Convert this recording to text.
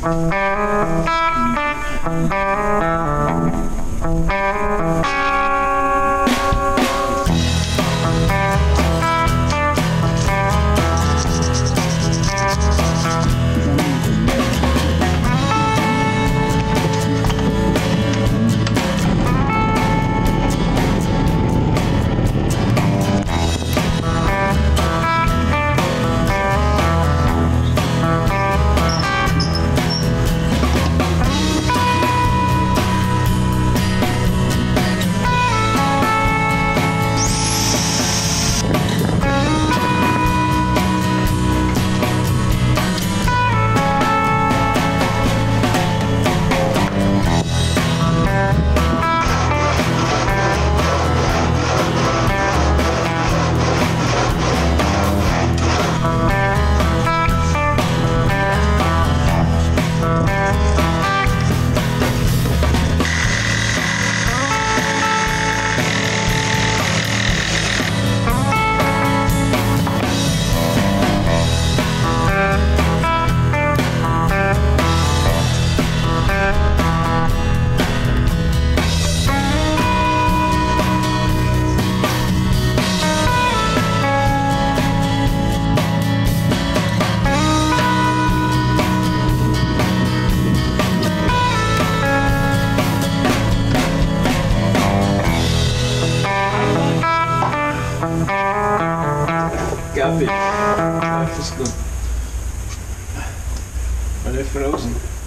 Thank you. Are they frozen?